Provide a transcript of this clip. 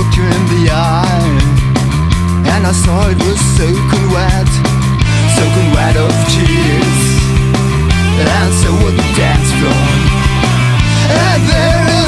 looked you in the eye And I saw it was soaking wet Soaking wet of tears. And so was the dance floor. And there